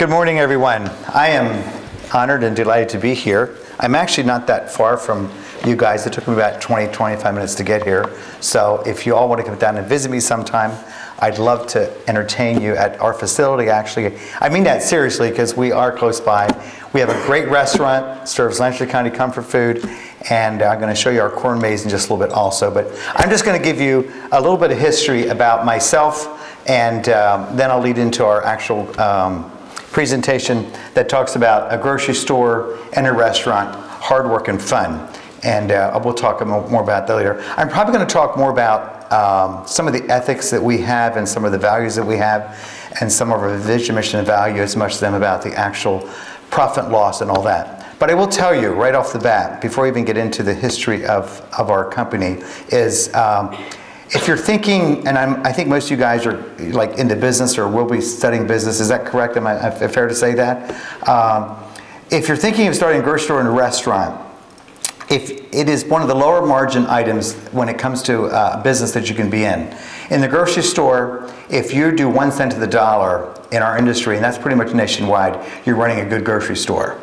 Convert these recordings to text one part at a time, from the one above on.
Good morning, everyone. I am honored and delighted to be here. I'm actually not that far from you guys. It took me about 20, 25 minutes to get here. So if you all want to come down and visit me sometime, I'd love to entertain you at our facility, actually. I mean that seriously because we are close by. We have a great restaurant, serves Lancaster County comfort food, and I'm going to show you our corn maze in just a little bit also. But I'm just going to give you a little bit of history about myself, and um, then I'll lead into our actual um, presentation that talks about a grocery store and a restaurant, hard work and fun. And uh, we'll talk more about that later. I'm probably going to talk more about um, some of the ethics that we have and some of the values that we have and some of our vision, mission, and value as much as them about the actual profit loss and all that. But I will tell you right off the bat, before we even get into the history of, of our company, is um, if you're thinking, and I'm, i think most of you guys are like into business or will be studying business, is that correct? Am I, fair to say that? Um, if you're thinking of starting a grocery store and a restaurant, if it is one of the lower margin items when it comes to uh, business that you can be in. In the grocery store, if you do one cent to the dollar in our industry, and that's pretty much nationwide, you're running a good grocery store.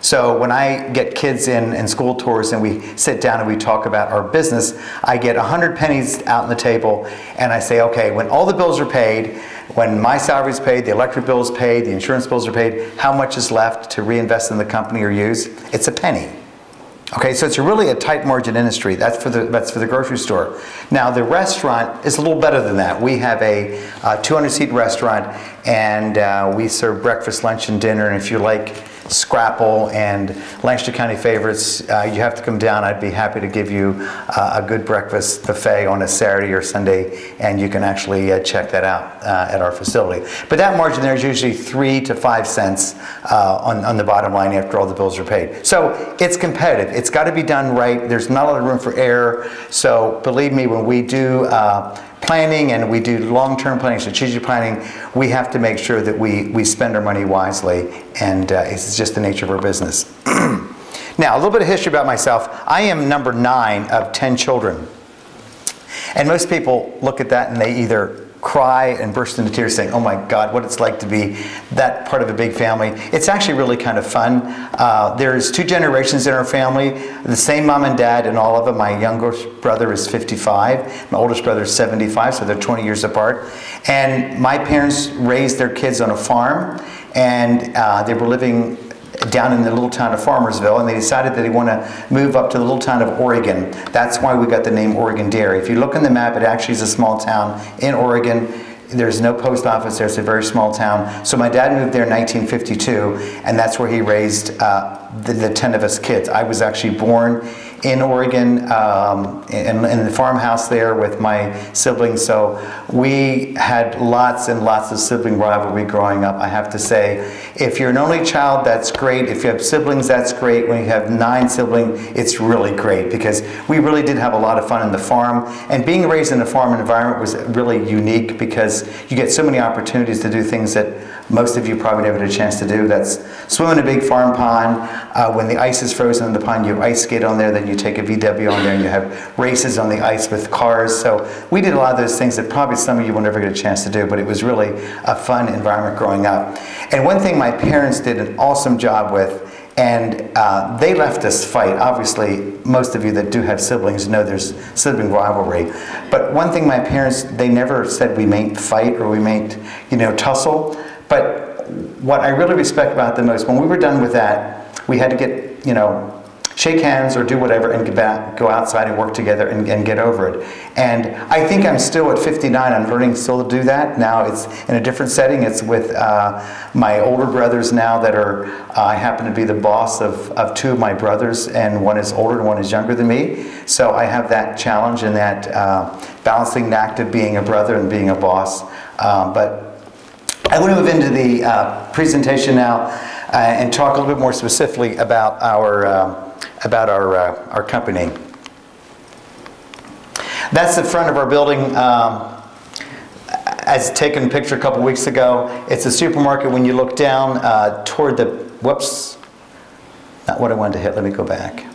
So when I get kids in and school tours and we sit down and we talk about our business, I get 100 pennies out on the table and I say, okay, when all the bills are paid, when my salary is paid, the electric bill is paid, the insurance bills are paid, how much is left to reinvest in the company or use? It's a penny. Okay, so it's really a tight margin industry. That's for the that's for the grocery store. Now the restaurant is a little better than that. We have a uh, 200 seat restaurant, and uh, we serve breakfast, lunch, and dinner. And if you like Scrapple and Lancaster County favorites, uh, you have to come down. I'd be happy to give you uh, a good breakfast buffet on a Saturday or Sunday, and you can actually uh, check that out uh, at our facility. But that margin there is usually three to five cents uh, on, on the bottom line after all the bills are paid. So it's competitive. It's got to be done right. There's not a lot of room for error. So believe me, when we do uh, planning and we do long-term planning, strategic planning, we have to make sure that we, we spend our money wisely, and uh, it's just the nature of our business. now, a little bit of history about myself. I am number nine of 10 children. And most people look at that and they either cry and burst into tears saying, oh my God, what it's like to be that part of a big family. It's actually really kind of fun. Uh, there's two generations in our family, the same mom and dad and all of them. My youngest brother is 55, my oldest brother is 75, so they're 20 years apart. And my parents raised their kids on a farm and uh, they were living down in the little town of Farmersville, and they decided that they want to move up to the little town of Oregon. That's why we got the name Oregon Dairy. If you look in the map, it actually is a small town in Oregon. There's no post office there. It's a very small town. So my dad moved there in 1952, and that's where he raised uh, the, the 10 of us kids. I was actually born in Oregon, um, in, in, the farmhouse there with my siblings. So we had lots and lots of sibling rivalry growing up, I have to say. If you're an only child, that's great. If you have siblings, that's great. When you have nine siblings, it's really great because we really did have a lot of fun in the farm. And being raised in a farm environment was really unique because you get so many opportunities to do things that most of you probably never had a chance to do. That's swim in a big farm pond. Uh, when the ice is frozen in the pond, you ice skate on there, then you take a VW on there and you have races on the ice with cars. So we did a lot of those things that probably some of you will never get a chance to do, but it was really a fun environment growing up. And one thing my parents did an awesome job with and uh, they left us fight. Obviously, most of you that do have siblings know there's sibling rivalry. But one thing my parents, they never said we mayn't fight or we mayn't, you know, tussle. But what I really respect about them most, when we were done with that, we had to get, you know, shake hands or do whatever and back, go outside and work together and, and, get over it. And I think I'm still at 59. I'm learning still to do that. Now it's in a different setting. It's with uh, my older brothers now that are, uh, I happen to be the boss of, of two of my brothers, and one is older and one is younger than me. So I have that challenge and that uh, balancing act of being a brother and being a boss. Um, but I want to move into the uh, presentation now uh, and talk a little bit more specifically about our, uh, about our, uh, our company. That's the front of our building. Um, as taken a picture a couple weeks ago, it's a supermarket. When you look down uh, toward the, whoops, not what I wanted to hit, let me go back.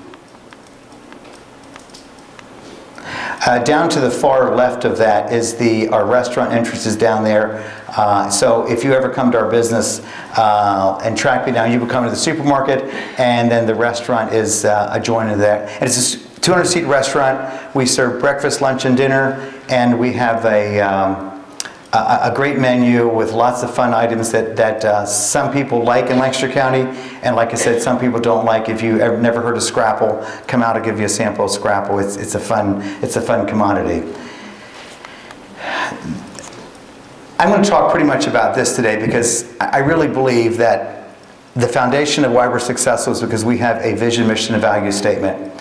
Uh, down to the far left of that is the our restaurant entrance is down there. Uh, so if you ever come to our business uh, and track me down, you will come to the supermarket, and then the restaurant is uh, adjoining there. And it's a 200 seat restaurant. We serve breakfast, lunch, and dinner, and we have a um, a, a great menu with lots of fun items that, that uh, some people like in Lancaster County, and like I said, some people don't like. If you have never heard of Scrapple, come out and give you a sample of Scrapple. It's, it's, a, fun, it's a fun commodity. I'm going to talk pretty much about this today because I really believe that the foundation of why we're successful is because we have a vision, mission, and value statement.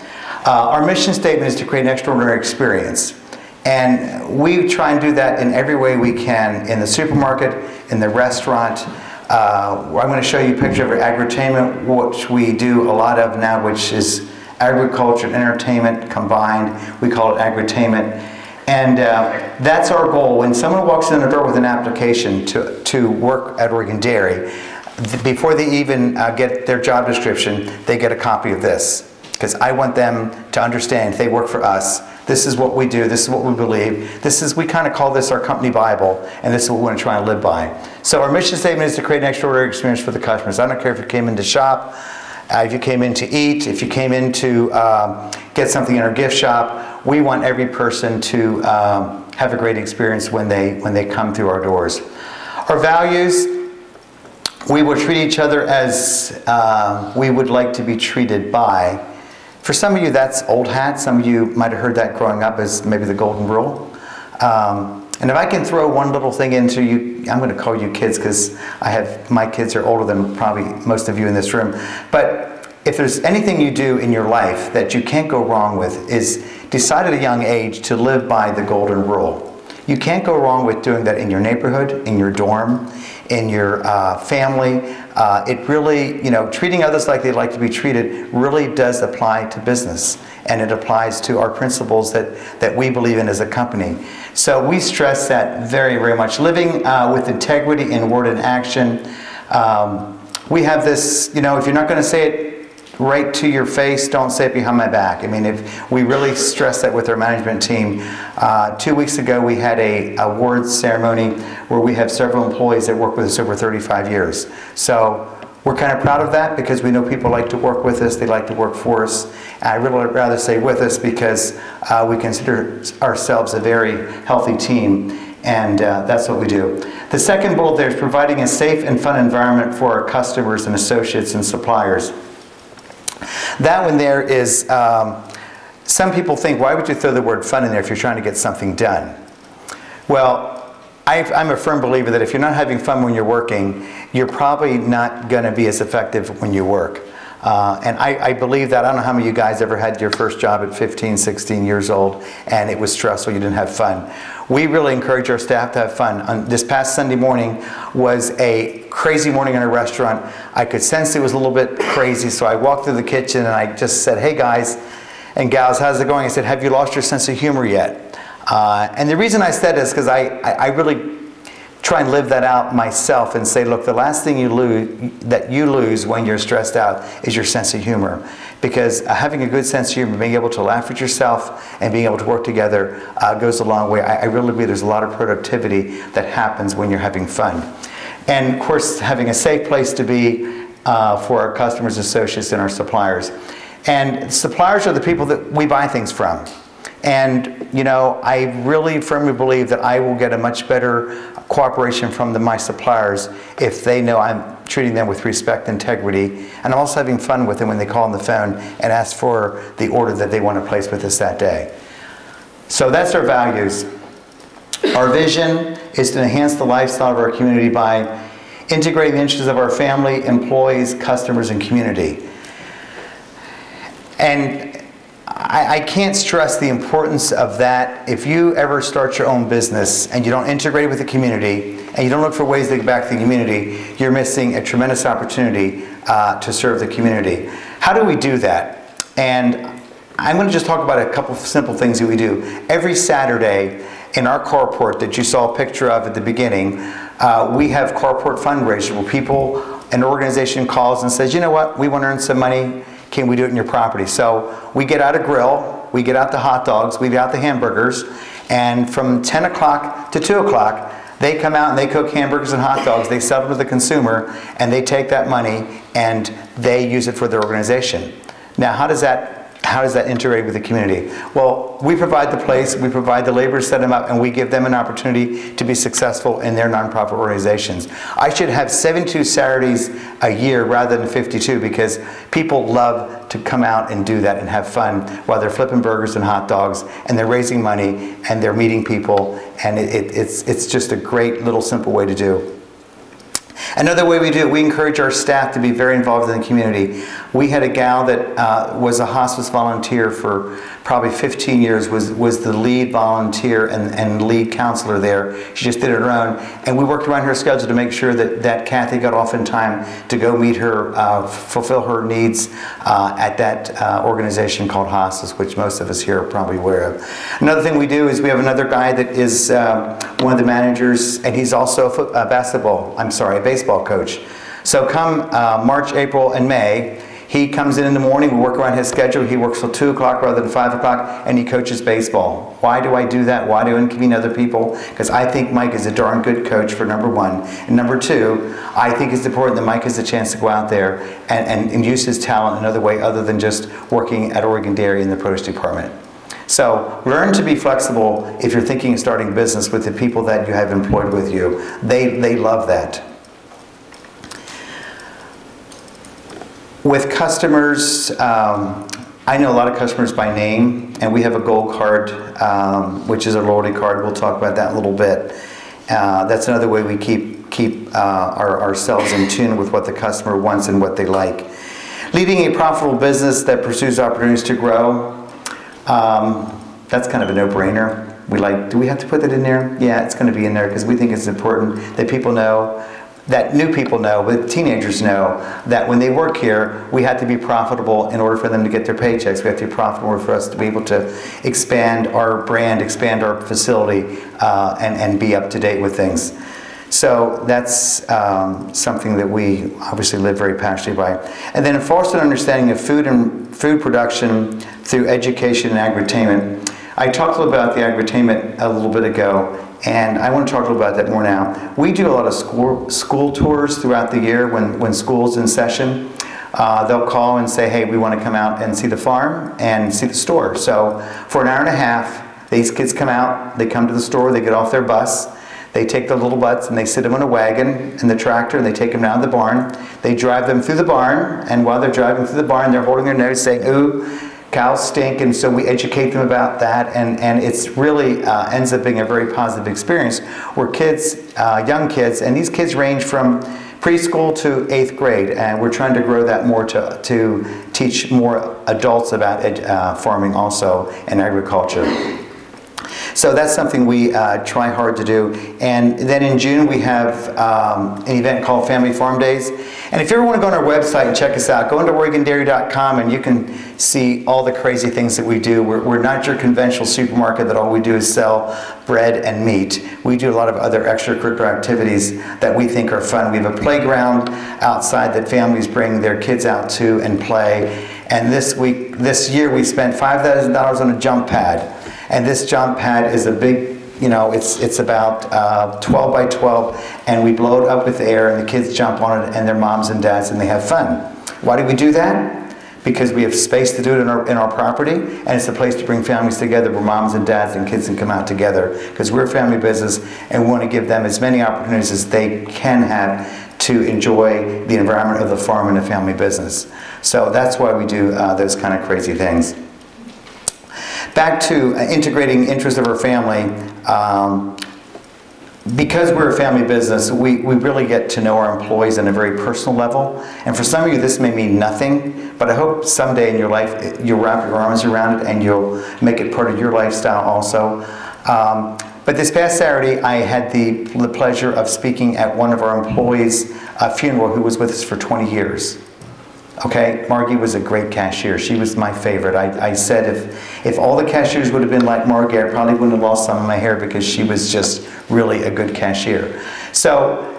Uh, our mission statement is to create an extraordinary experience. And we try and do that in every way we can in the supermarket, in the restaurant. Uh, I'm going to show you a picture of agritainment, which we do a lot of now, which is agriculture and entertainment combined. We call it agritainment. And uh, that's our goal. When someone walks in the door with an application to, to work at Oregon Dairy, before they even uh, get their job description, they get a copy of this. Because I want them to understand they work for us, this is what we do, this is what we believe. This is, we kind of call this our company Bible, and this is what we want to try and live by. So our mission statement is to create an extraordinary experience for the customers. I don't care if you came in to shop, uh, if you came in to eat, if you came in to um, get something in our gift shop, we want every person to um, have a great experience when they, when they come through our doors. Our values, we will treat each other as uh, we would like to be treated by for some of you, that's old hat. Some of you might have heard that growing up as maybe the golden rule. Um, and if I can throw one little thing into you, I'm going to call you kids because I have my kids are older than probably most of you in this room. But if there's anything you do in your life that you can't go wrong with, is decide at a young age to live by the golden rule. You can't go wrong with doing that in your neighborhood, in your dorm, in your uh, family. Uh, it really, you know, treating others like they'd like to be treated really does apply to business. And it applies to our principles that, that we believe in as a company. So we stress that very, very much. Living uh, with integrity in word and action. Um, we have this, you know, if you're not going to say it right to your face, don't say it behind my back. I mean, if we really stress that with our management team. Uh, two weeks ago, we had a awards ceremony where we have several employees that work with us over 35 years. So we're kind of proud of that because we know people like to work with us, they like to work for us. I really would rather say with us because uh, we consider ourselves a very healthy team, and uh, that's what we do. The second bullet there is providing a safe and fun environment for our customers and associates and suppliers. That one there is, um, some people think, why would you throw the word fun in there if you're trying to get something done? Well, i am a firm believer that if you're not having fun when you're working, you're probably not going to be as effective when you work. Uh, and I, I, believe that. I don't know how many of you guys ever had your first job at 15, 16 years old and it was stressful, you didn't have fun. We really encourage our staff to have fun. This past Sunday morning was a crazy morning in a restaurant. I could sense it was a little bit crazy, so I walked through the kitchen and I just said, hey guys and gals, how's it going? I said, have you lost your sense of humor yet? Uh, and the reason I said this is because I, I, I really try and live that out myself and say, look, the last thing you lose that you lose when you're stressed out is your sense of humor. Because uh, having a good sense of humor, being able to laugh at yourself and being able to work together uh, goes a long way. I, I, really believe there's a lot of productivity that happens when you're having fun. And of course, having a safe place to be uh, for our customers, associates, and our suppliers. And suppliers are the people that we buy things from. And, you know, I really firmly believe that I will get a much better cooperation from the, my suppliers if they know I'm treating them with respect and integrity. And I'm also having fun with them when they call on the phone and ask for the order that they want to place with us that day. So that's our values. Our vision is to enhance the lifestyle of our community by integrating the interests of our family, employees, customers, and community. And I, I, can't stress the importance of that. If you ever start your own business and you don't integrate with the community and you don't look for ways to give back to the community, you're missing a tremendous opportunity uh, to serve the community. How do we do that? And I'm going to just talk about a couple simple things that we do. Every Saturday in our carport that you saw a picture of at the beginning, uh, we have carport fundraisers where people, an organization calls and says, you know what, we want to earn some money can we do it in your property? So we get out a grill we get out the hot dogs, we get out the hamburgers, and from 10 o'clock to 2 o'clock, they come out and they cook hamburgers and hot dogs, they sell them to the consumer, and they take that money and they use it for their organization. Now, how does that how does that integrate with the community? Well, we provide the place, we provide the labor set them up, and we give them an opportunity to be successful in their nonprofit organizations. I should have 72 Saturdays a year rather than 52 because people love to come out and do that and have fun while they're flipping burgers and hot dogs and they're raising money and they're meeting people, and it, it, it's, it's just a great little simple way to do. Another way we do it, we encourage our staff to be very involved in the community. We had a gal that uh, was a hospice volunteer for probably 15 years, was, was the lead volunteer and, and lead counselor there. She just did it her own. And we worked around her schedule to make sure that, that Kathy got off in time to go meet her, uh, fulfill her needs uh, at that uh, organization called Hospice, which most of us here are probably aware of. Another thing we do is we have another guy that is uh, one of the managers, and he's also a, a basketball, I'm sorry, a baseball coach. So come uh, March, April, and May, he comes in in the morning, we work around his schedule. He works till 2 o'clock rather than 5 o'clock, and he coaches baseball. Why do I do that? Why do I inconvene other people? Because I think Mike is a darn good coach, for number one. And number two, I think it's important that Mike has a chance to go out there and, and, and use his talent another way other than just working at Oregon Dairy in the produce department. So learn to be flexible if you're thinking of starting a business with the people that you have employed with you. They, they love that. With customers, um, I know a lot of customers by name, and we have a gold card, um, which is a loyalty card. We'll talk about that a little bit. Uh, that's another way we keep keep uh, our, ourselves in tune with what the customer wants and what they like. Leading a profitable business that pursues opportunities to grow. Um, that's kind of a no-brainer. We like. Do we have to put that in there? Yeah, it's going to be in there because we think it's important that people know that new people know, but teenagers know, that when they work here, we have to be profitable in order for them to get their paychecks. We have to be profitable for us to be able to expand our brand, expand our facility, uh, and, and be up to date with things. So that's um, something that we obviously live very passionately by. And then foster an understanding of food and food production through education and agri-tainment. I talked a little about the agri-tainment a little bit ago, and I want to talk a little about that more now. We do a lot of school, school tours throughout the year when, when school's in session. Uh, they'll call and say, hey, we want to come out and see the farm and see the store. So for an hour and a half, these kids come out, they come to the store, they get off their bus, they take the little butts and they sit them in a wagon in the tractor and they take them down to the barn. They drive them through the barn, and while they're driving through the barn, they're holding their nose saying, ooh, cows stink, and so we educate them about that, and, and it's really uh, ends up being a very positive experience where kids, uh, young kids, and these kids range from preschool to eighth grade, and we're trying to grow that more to, to teach more adults about uh, farming also and agriculture. So that's something we uh, try hard to do. And then in June we have um, an event called Family Farm Days. And if you ever want to go on our website and check us out, go into OregonDairy.com and you can see all the crazy things that we do. We're, we're not your conventional supermarket that all we do is sell bread and meat. We do a lot of other extracurricular activities that we think are fun. We have a playground outside that families bring their kids out to and play. And this week, this year, we spent $5,000 on a jump pad. And this jump pad is a big, you know, it's, it's about uh, 12 by 12, and we blow it up with air, and the kids jump on it, and their moms and dads, and they have fun. Why do we do that? Because we have space to do it in our, in our property, and it's a place to bring families together where moms and dads and kids can come out together. Because we're a family business, and we want to give them as many opportunities as they can have to enjoy the environment of the farm and the family business. So that's why we do uh, those kind of crazy things. Back to uh, integrating interests of our family. Um, because we're a family business, we, we really get to know our employees on a very personal level. And for some of you, this may mean nothing, but I hope someday in your life you'll wrap your arms around it and you'll make it part of your lifestyle also. Um, but this past Saturday, I had the, the pleasure of speaking at one of our employees' uh, funeral who was with us for 20 years. Okay, Margie was a great cashier. She was my favorite. I, I said if, if all the cashiers would have been like Margie, I probably wouldn't have lost some of my hair because she was just really a good cashier. So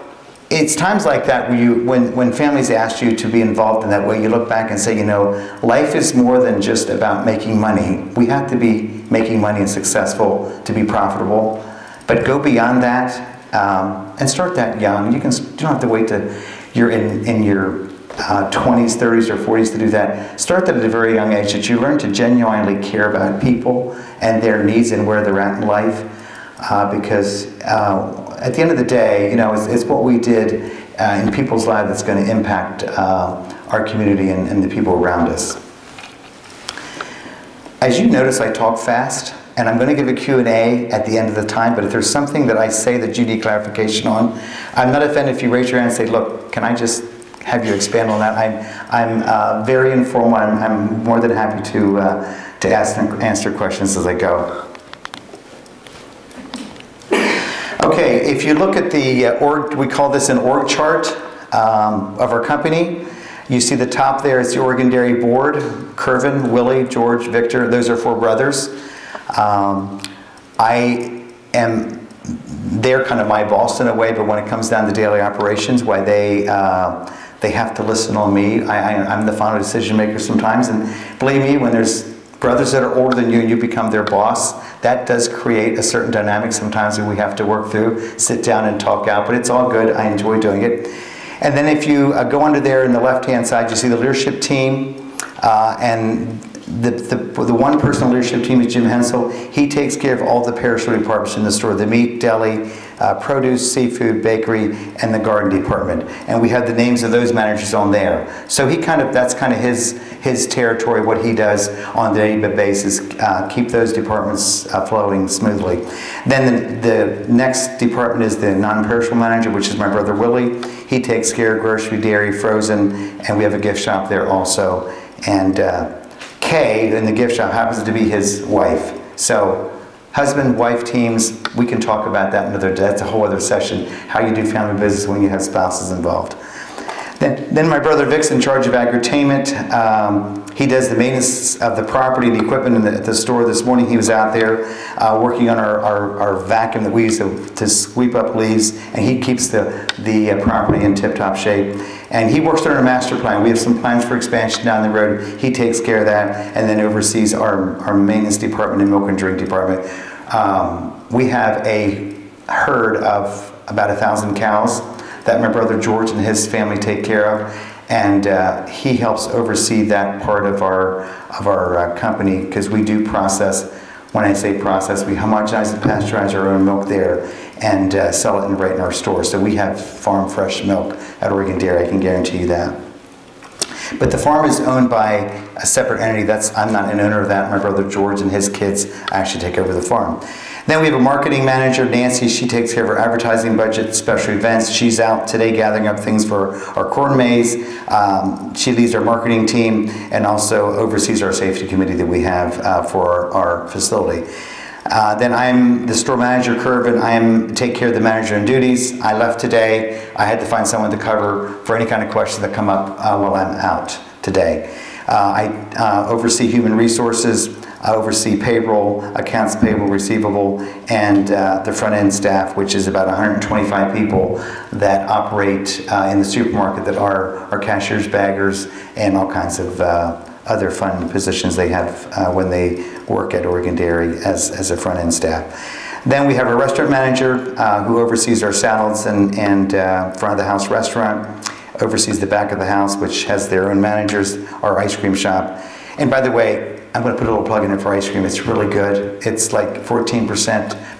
it's times like that where you, when, when families ask you to be involved in that way, you look back and say, you know, life is more than just about making money. We have to be making money and successful to be profitable. But go beyond that um, and start that young. You, can, you don't have to wait to you're in, in your uh, 20s, 30s, or 40s to do that. Start that at a very young age that you learn to genuinely care about people and their needs and where they're at in life. Uh, because uh, at the end of the day, you know, it's, it's what we did uh, in people's lives that's going to impact uh, our community and, and the people around us. As you notice, I talk fast, and I'm going to give a Q&A at the end of the time, but if there's something that I say that you need clarification on, I'm not offended if you raise your hand and say, look, can I just have you expand on that. I'm, I'm uh, very informal. I'm, I'm, more than happy to, uh, to ask and answer questions as I go. Okay, if you look at the uh, org, we call this an org chart um, of our company. You see the top there is the Oregon Dairy Board, Curvin, Willie, George, Victor, those are four brothers. Um, I am, they're kind of my boss in a way, but when it comes down to daily operations, why they, uh, they have to listen on me. I, am the final decision maker sometimes, and believe me, when there's brothers that are older than you and you become their boss, that does create a certain dynamic sometimes that we have to work through, sit down and talk out, but it's all good. I enjoy doing it. And then if you uh, go under there in the left-hand side, you see the leadership team, uh, and the, the, the, one person leadership team is Jim Hensel. He takes care of all the perishable departments in the store, the meat, deli, uh, produce, seafood, bakery, and the garden department. And we have the names of those managers on there. So he kind of, that's kind of his, his territory, what he does on a daily basis, uh, keep those departments uh, flowing smoothly. Then the, the next department is the non-perishable manager, which is my brother Willie. He takes care of grocery, dairy, frozen, and we have a gift shop there also. And uh, Kay in the gift shop happens to be his wife. So husband wife teams we can talk about that another day that's a whole other session how you do family business when you have spouses involved then, then my brother Vic's in charge of agri-tainment. Um, he does the maintenance of the property, the equipment the, the store. This morning he was out there uh, working on our, our, our, vacuum that we use to, to, sweep up leaves, and he keeps the, the uh, property in tip-top shape. And he works on our master plan. We have some plans for expansion down the road. He takes care of that and then oversees our, our maintenance department and milk and drink department. Um, we have a herd of about a thousand cows that my brother George and his family take care of. And uh, he helps oversee that part of our, of our uh, company because we do process, when I say process, we homogenize and pasteurize our own milk there and uh, sell it in, right in our store. So we have farm fresh milk at Oregon Dairy, I can guarantee you that. But the farm is owned by a separate entity. That's I'm not an owner of that. My brother George and his kids actually take over the farm. Then we have a marketing manager, Nancy. She takes care of our advertising budget, special events. She's out today gathering up things for our corn maze. Um, she leads our marketing team and also oversees our safety committee that we have uh, for our, our facility. Uh, then I'm the store manager, Curvin. I am take care of the manager and duties. I left today. I had to find someone to cover for any kind of questions that come up uh, while I'm out today. Uh, I uh, oversee human resources. I oversee payroll, accounts payable, receivable, and uh, the front end staff, which is about 125 people that operate uh, in the supermarket that are, are cashiers, baggers, and all kinds of uh, other fun positions they have uh, when they work at Oregon Dairy as, as a front end staff. Then we have a restaurant manager uh, who oversees our salads and, and uh, front of the house restaurant, oversees the back of the house, which has their own managers, our ice cream shop. And by the way, I'm going to put a little plug in it for ice cream. It's really good. It's like 14%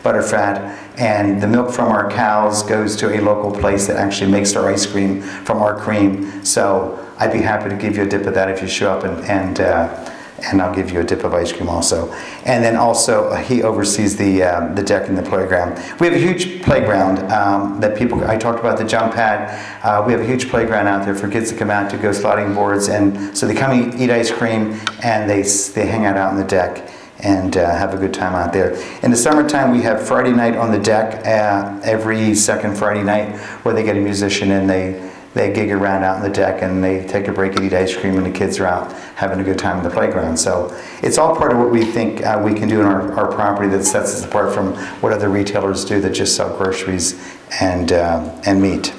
butterfat, and the milk from our cows goes to a local place that actually makes our ice cream from our cream. So I'd be happy to give you a dip of that if you show up and, and uh, and I'll give you a dip of ice cream also. And then also, uh, he oversees the, uh, the deck and the playground. We have a huge playground um, that people, I talked about the jump pad. Uh, we have a huge playground out there for kids to come out to go sliding boards. And so they come eat, eat ice cream and they, they hang out out on the deck and uh, have a good time out there. In the summertime, we have Friday night on the deck uh, every second Friday night where they get a musician and they they gig around out in the deck and they take a break and eat ice cream and the kids are out having a good time in the playground. So it's all part of what we think uh, we can do in our, our property that sets us apart from what other retailers do that just sell groceries and, uh, and meat.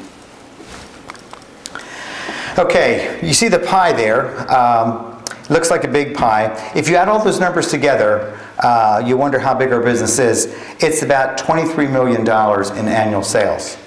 Okay, you see the pie there. Um, Looks like a big pie. If you add all those numbers together, uh, you wonder how big our business is. It's about $23 million in annual sales.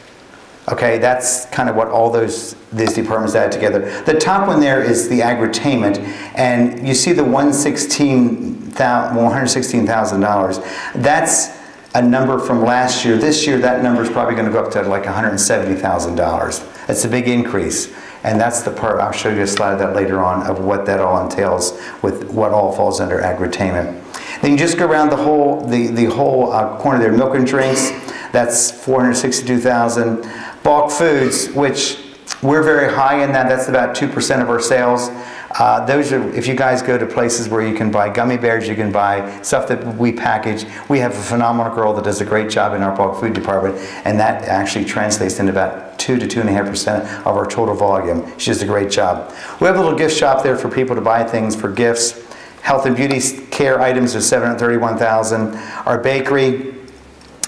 Okay, that's kind of what all those these departments add together. The top one there is the agritainment, and you see the $116,000. That's a number from last year. This year, that number is probably going to go up to like $170,000. That's a big increase. And that's the part, I'll show you a slide of that later on, of what that all entails with what all falls under agritainment. Then you just go around the whole, the, the whole uh, corner there, milk and drinks, that's 462,000. Bulk foods, which we're very high in that, that's about 2% of our sales. Uh, those are, if you guys go to places where you can buy gummy bears, you can buy stuff that we package. We have a phenomenal girl that does a great job in our bulk food department, and that actually translates into about two to two and a half percent of our total volume. She does a great job. We have a little gift shop there for people to buy things for gifts. Health and beauty care items are 731,000. Our bakery,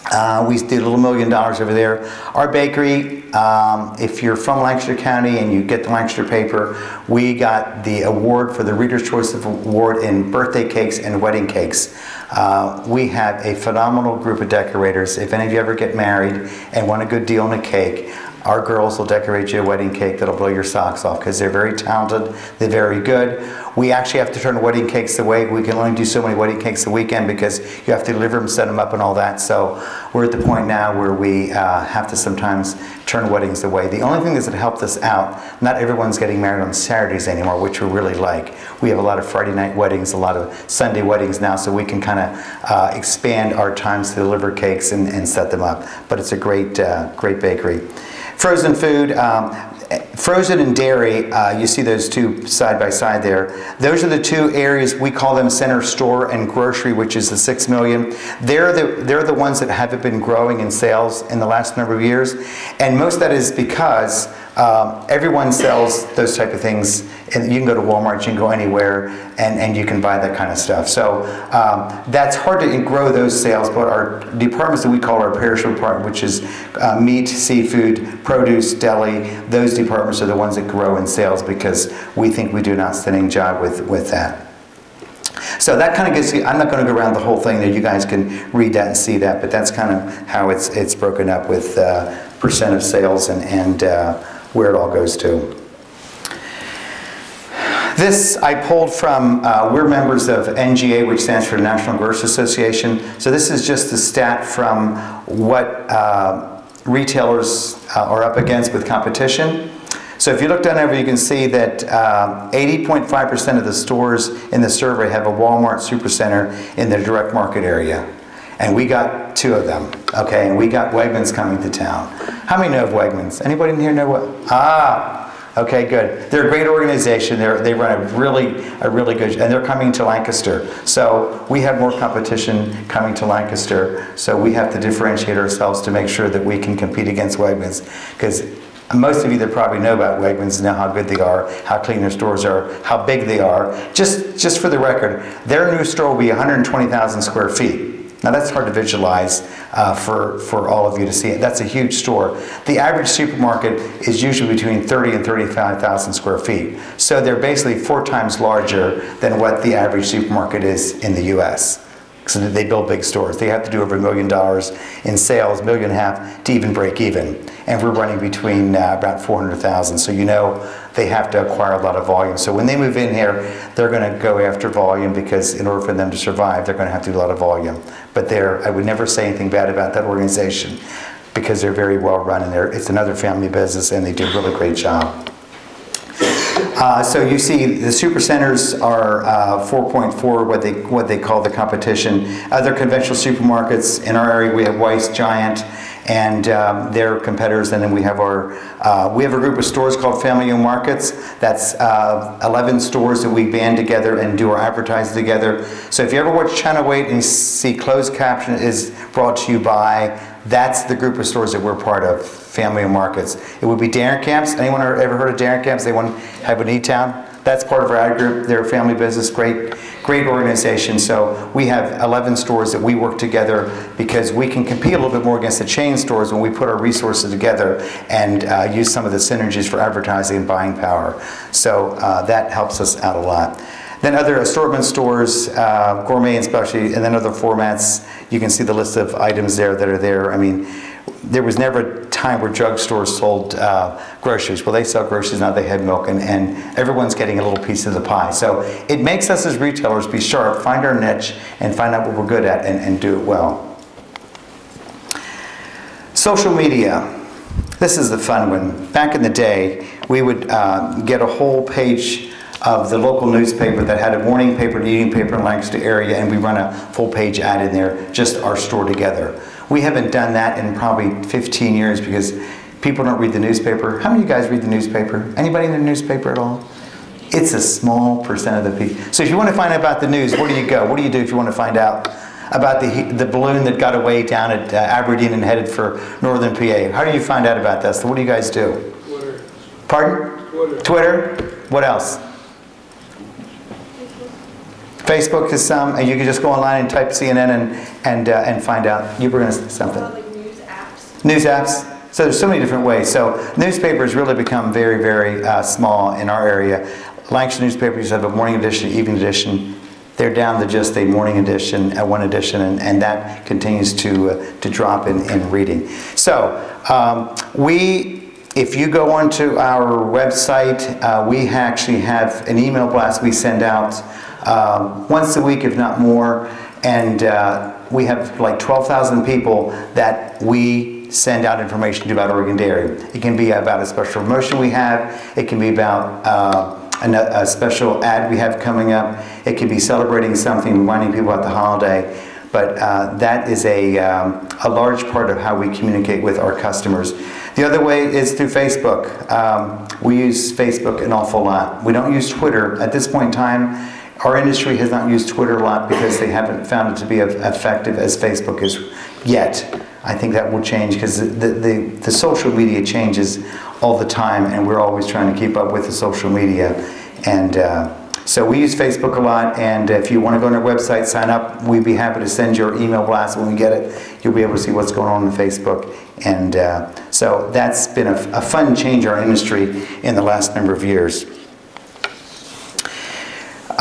uh, we did a little million dollars over there. Our bakery, um, if you're from Lancaster County and you get the Lancaster paper, we got the award for the Reader's Choice Award in birthday cakes and wedding cakes. Uh, we have a phenomenal group of decorators. If any of you ever get married and want a good deal on a cake, our girls will decorate you a wedding cake that'll blow your socks off because they're very talented, they're very good. We actually have to turn wedding cakes away. We can only do so many wedding cakes a weekend because you have to deliver them, set them up, and all that. So we're at the point now where we uh, have to sometimes turn weddings away. The only thing that's helped us out, not everyone's getting married on Saturdays anymore, which we really like. We have a lot of Friday night weddings, a lot of Sunday weddings now, so we can kind of uh, expand our times to deliver cakes and, and, set them up. But it's a great, uh, great bakery. Frozen food, um, frozen and dairy, uh, you see those two side by side there. Those are the two areas, we call them center store and grocery, which is the six million. They're the, they're the ones that haven't been growing in sales in the last number of years. And most of that is because um, everyone sells those type of things, and you can go to Walmart, you can go anywhere, and, and you can buy that kind of stuff. So um, that's hard to grow those sales, but our departments that we call our perishable department, which is uh, meat, seafood, produce, deli, those departments are the ones that grow in sales because we think we do an outstanding job with, with that. So that kind of gets you, I'm not going to go around the whole thing there. You guys can read that and see that, but that's kind of how it's, it's broken up with uh, percent of sales and, and uh, where it all goes to. This I pulled from, uh, we're members of NGA, which stands for National Grocers Association. So this is just the stat from what uh, retailers uh, are up against with competition. So if you look down over, you can see that 80.5% um, of the stores in the survey have a Walmart Supercenter in their direct market area. And we got two of them, okay? And we got Wegmans coming to town. How many know of Wegmans? Anybody in here know what? Ah, okay, good. They're a great organization. They're, they run a really, a really good, and they're coming to Lancaster. So we have more competition coming to Lancaster. So we have to differentiate ourselves to make sure that we can compete against Wegmans. Because most of you that probably know about Wegmans know how good they are, how clean their stores are, how big they are. Just, just for the record, their new store will be 120,000 square feet. Now that's hard to visualize uh, for, for all of you to see. That's a huge store. The average supermarket is usually between 30 and 35,000 square feet. So they're basically four times larger than what the average supermarket is in the US. So they build big stores. They have to do over a million dollars in sales, million and a half to even break even. And we're running between uh, about 400,000. So you know they have to acquire a lot of volume. So when they move in here, they're going to go after volume because in order for them to survive, they're going to have to do a lot of volume. But they're, I would never say anything bad about that organization because they're very well run and it's another family business and they do a really great job. Uh, so you see the super centers are uh, 4.4, what they, what they call the competition. Other conventional supermarkets, in our area we have Weis, Giant, and um, their competitors. And then we have our, uh, we have a group of stores called Family Owned Markets. That's uh, 11 stores that we band together and do our advertising together. So if you ever watch Channel 8 and see closed caption is brought to you by, that's the group of stores that we're part of, Family Owned Markets. It would be Darrenkamp's. Anyone ever heard of Darrenkamp's? To have an E-Town. That's part of our ad group. They're a family business, great, great organization. So we have 11 stores that we work together because we can compete a little bit more against the chain stores when we put our resources together and uh, use some of the synergies for advertising and buying power. So uh, that helps us out a lot. Then other assortment stores, uh, gourmet and specialty, and then other formats. You can see the list of items there that are there. I mean, there was never time where drugstores sold uh, groceries. Well, they sell groceries now. They have milk, and, and everyone's getting a little piece of the pie. So it makes us as retailers be sharp, find our niche, and find out what we're good at, and, and do it well. Social media. This is the fun one. Back in the day, we would uh, get a whole page of the local newspaper that had a morning paper and evening paper in Lancaster area, and we run a full page ad in there, just our store together. We haven't done that in probably 15 years because people don't read the newspaper. How many of you guys read the newspaper? Anybody in the newspaper at all? It's a small percent of the people. So if you want to find out about the news, where do you go? What do you do if you want to find out about the, the balloon that got away down at uh, Aberdeen and headed for northern PA? How do you find out about this? What do you guys do? Twitter. Pardon? Twitter. Twitter? What else? Facebook is some, and you can just go online and type CNN and, and, uh, and find out. You were going to say something. Like news apps. News apps. So there's so many different ways. So newspapers really become very, very uh, small in our area. Lancaster newspapers have a morning edition, evening edition. They're down to just a morning edition, a one edition, and, and that continues to, uh, to drop in, in reading. So um, we, if you go onto our website, uh, we actually have an email blast we send out um, once a week, if not more, and uh, we have like 12,000 people that we send out information to about Oregon Dairy. It can be about a special promotion we have. It can be about uh, a, a special ad we have coming up. It can be celebrating something, reminding people about the holiday. But uh, that is a, um, a large part of how we communicate with our customers. The other way is through Facebook. Um, we use Facebook an awful lot. We don't use Twitter. At this point in time, our industry has not used Twitter a lot because they haven't found it to be as effective as Facebook is yet. I think that will change because the, the, the, social media changes all the time and we're always trying to keep up with the social media. And uh, so we use Facebook a lot and if you want to go on our website, sign up, we'd be happy to send your email blast when we get it. You'll be able to see what's going on on Facebook. And uh, so that's been a, a fun change in our industry in the last number of years.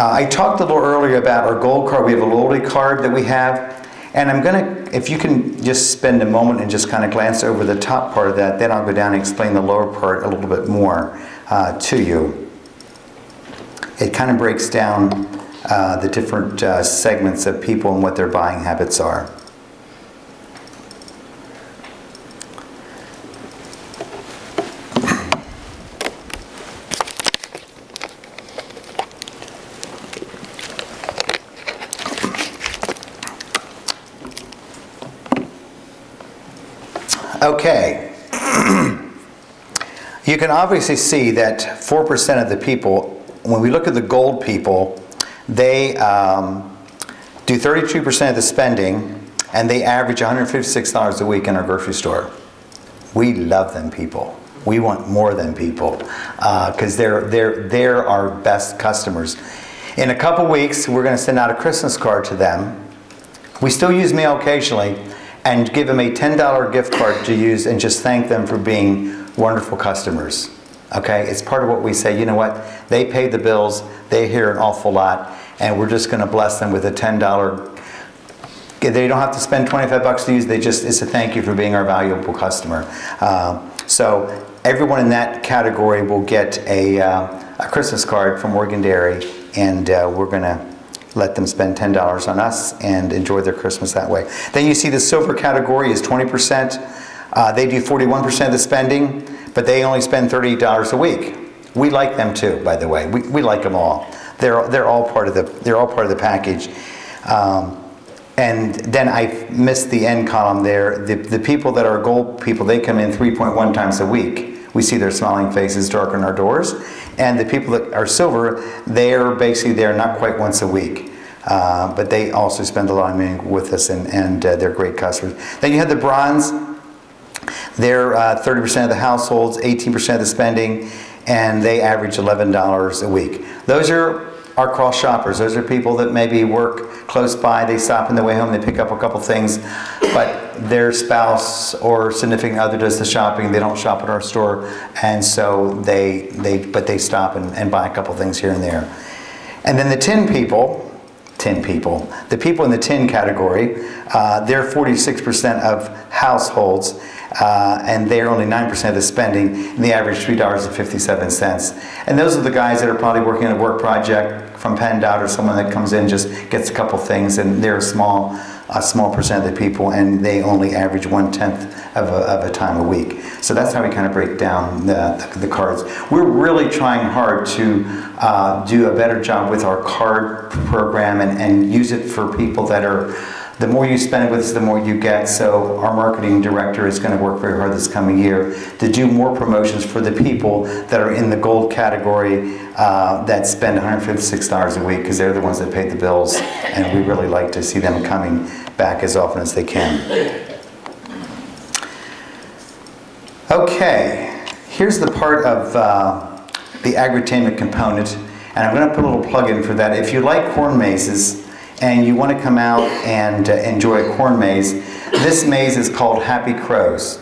Uh, I talked a little earlier about our gold card. We have a loyalty card that we have. And I'm going to, if you can just spend a moment and just kind of glance over the top part of that, then I'll go down and explain the lower part a little bit more uh, to you. It kind of breaks down uh, the different uh, segments of people and what their buying habits are. Okay. you can obviously see that 4% of the people, when we look at the gold people, they um, do 32% of the spending and they average $156 a week in our grocery store. We love them people. We want more than people because uh, they're, they're, they're our best customers. In a couple weeks, we're going to send out a Christmas card to them. We still use mail occasionally, and give them a $10 gift card to use and just thank them for being wonderful customers. Okay, it's part of what we say, you know what, they pay the bills, they hear an awful lot, and we're just going to bless them with a $10 they don't have to spend 25 bucks to use they just it's a thank you for being our valuable customer. Uh, so everyone in that category will get a, uh, a christmas card from Oregon Dairy and uh, we're going to let them spend $10 on us and enjoy their Christmas that way. Then you see the silver category is 20%. Uh, they do 41% of the spending, but they only spend $30 a week. We like them too, by the way. We, we like them all. They're, they're, all part of the, they're all part of the package. Um, and then I missed the end column there. The, the people that are gold people, they come in 3.1 times a week. We see their smiling faces darken our doors. And the people that are silver, they're basically there not quite once a week. Uh, but they also spend a lot of money with us and, and uh, they're great customers. Then you have the bronze. They're 30% uh, of the households, 18% of the spending, and they average $11 a week. Those are are cross shoppers. Those are people that maybe work close by, they stop on the way home, they pick up a couple things, but their spouse or significant other does the shopping, they don't shop at our store, and so they, they but they stop and, and buy a couple things here and there. And then the 10 people, 10 people. The people in the 10 category, uh, they're 46% of households, uh, and they're only 9% of the spending, and the average $3.57. And those are the guys that are probably working on a work project from PennDOT or someone that comes in just gets a couple things, and they're a small, a small percent of the people, and they only average one tenth of a, of a time a week. So that's how we kind of break down the, the, the cards. We're really trying hard to uh, do a better job with our card program and, and use it for people that are the more you spend with us, the more you get. So our marketing director is going to work very hard this coming year to do more promotions for the people that are in the gold category uh, that spend $156 a week because they're the ones that pay the bills, and we really like to see them coming back as often as they can. Okay, here's the part of uh, the agritainment component, and I'm going to put a little plug in for that. If you like corn mazes, and you want to come out and uh, enjoy a corn maze, this maze is called Happy Crows.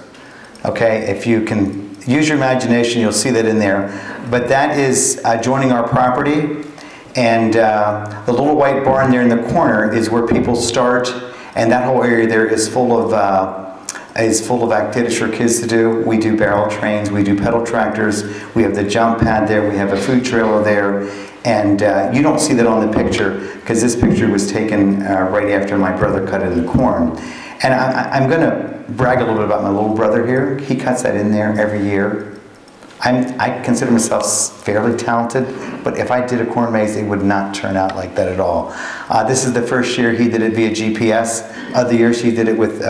Okay, if you can use your imagination, you'll see that in there. But that is joining our property, and uh, the little white barn there in the corner is where people start, and that whole area there is full of uh, is full of activities for kids to do. We do barrel trains, we do pedal tractors, we have the jump pad there, we have a food trailer there, and uh, you don't see that on the picture because this picture was taken uh, right after my brother cut in the corn. And I, am going to brag a little bit about my little brother here. He cuts that in there every year. I'm, I consider myself fairly talented, but if I did a corn maze, it would not turn out like that at all. Uh, this is the first year he did it via GPS. Other years he did it with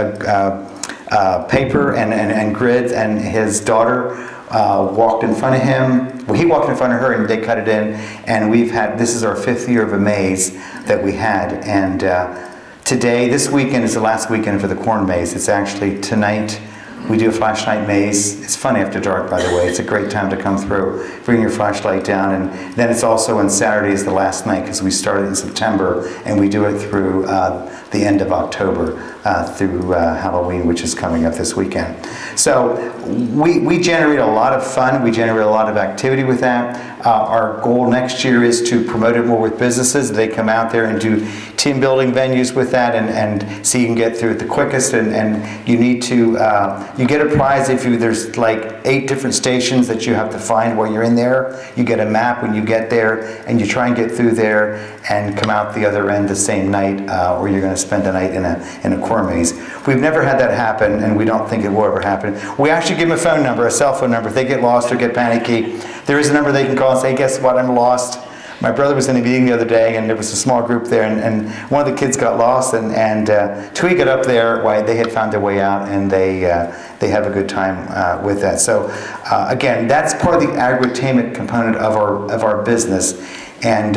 paper and, and, and grids, and his daughter uh, walked in front of him. Well, he walked in front of her and they cut it in. And we've had, this is our fifth year of a maze that we had. And uh, today, this weekend is the last weekend for the corn maze. It's actually tonight. We do a flashlight maze. It's fun after dark, by the way. It's a great time to come through. Bring your flashlight down. And then it's also on Saturday is the last night because we started in September and we do it through uh, the end of October uh, through uh, Halloween, which is coming up this weekend. So we, we generate a lot of fun. We generate a lot of activity with that. Uh, our goal next year is to promote it more with businesses. They come out there and do team building venues with that and, and so you can get through it the quickest and, and you need to, uh, you get a prize if you, there's like eight different stations that you have to find while you're in there. You get a map when you get there and you try and get through there and come out the other end the same night uh, or you're going to spend a night in a, in a corn maze. We've never had that happen and we don't think it will ever happen. We actually give them a phone number, a cell phone number. If they get lost or get panicky, there is a number they can call and say, guess what, I'm lost my brother was in a meeting the other day, and there was a small group there, and, and one of the kids got lost, and, and uh, got up there, why they had found their way out, and they uh, they have a good time uh, with that. So uh, again, that's part of the agritainment component of our of our business, and.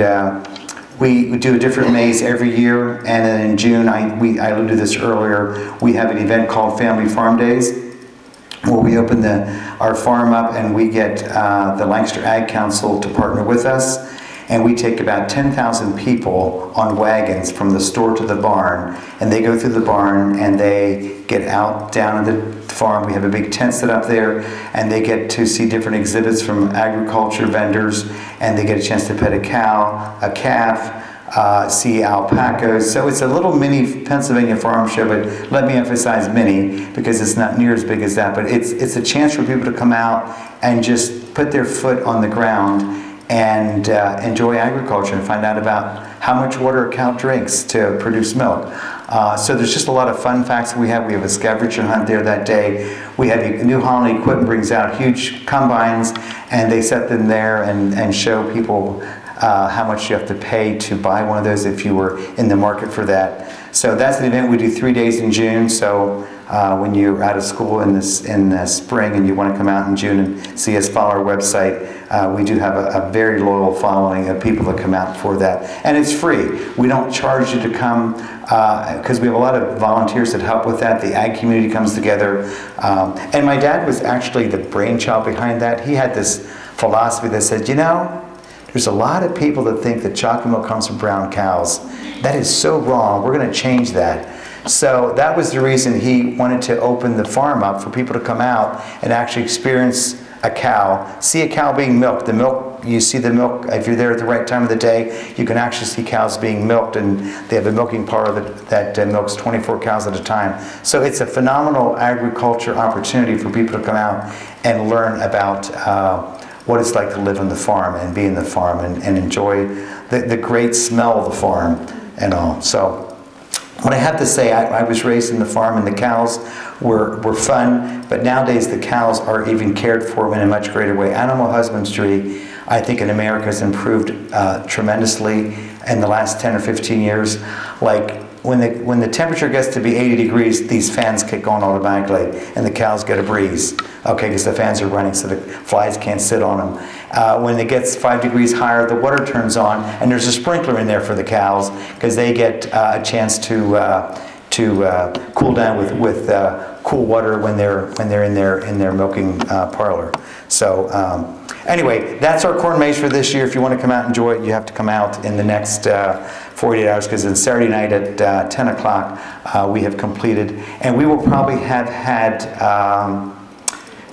We, we do a different maze every year, and then in June, I, we, I alluded to this earlier, we have an event called Family Farm Days, where we open the, our farm up and we get uh, the Lancaster Ag Council to partner with us and we take about 10,000 people on wagons from the store to the barn, and they go through the barn and they get out down in the farm. We have a big tent set up there, and they get to see different exhibits from agriculture vendors, and they get a chance to pet a cow, a calf, uh, see alpacas. So it's a little mini Pennsylvania farm show, but let me emphasize mini because it's not near as big as that. But it's, it's a chance for people to come out and just put their foot on the ground and uh, enjoy agriculture and find out about how much water a cow drinks to produce milk. Uh, so there's just a lot of fun facts we have. We have a scavenger hunt there that day. We have New Holland Equipment brings out huge combines and they set them there and, and show people uh, how much you have to pay to buy one of those if you were in the market for that. So that's an event we do three days in June. So uh, when you're out of school in this in the spring and you want to come out in June and see us, follow our website. Uh, we do have a, a, very loyal following of people that come out for that, and it's free. We don't charge you to come because uh, we have a lot of volunteers that help with that. The ag community comes together, um, and my dad was actually the brainchild behind that. He had this philosophy that said, you know, There's a lot of people that think that chocolate milk comes from brown cows. That is so wrong. We're going to change that. So that was the reason he wanted to open the farm up for people to come out and actually experience a cow, see a cow being milked. The milk, you see the milk, if you're there at the right time of the day, you can actually see cows being milked and they have a milking parlor that, that uh, milks 24 cows at a time. So it's a phenomenal agriculture opportunity for people to come out and learn about uh, what it's like to live on the farm and be in the farm and, and enjoy the, the great smell of the farm and all. So what I have to say, I, I, was raised in the farm and the cows were, were fun, but nowadays the cows are even cared for in a much greater way. Animal husbandry, I think in America has improved uh, tremendously in the last 10 or 15 years. Like when the, when the temperature gets to be 80 degrees, these fans kick on automatically and the cows get a breeze. Okay, because the fans are running so the flies can't sit on them. Uh, when it gets five degrees higher, the water turns on and there's a sprinkler in there for the cows because they get uh, a chance to, uh, to uh, cool down with, with uh, cool water when they're, when they're in their, in their milking uh, parlor. So um, anyway, that's our corn maze for this year. If you want to come out and enjoy it, you have to come out in the next 48 hours because it's Saturday night at uh, 10 o'clock uh, we have completed. And we will probably have had um,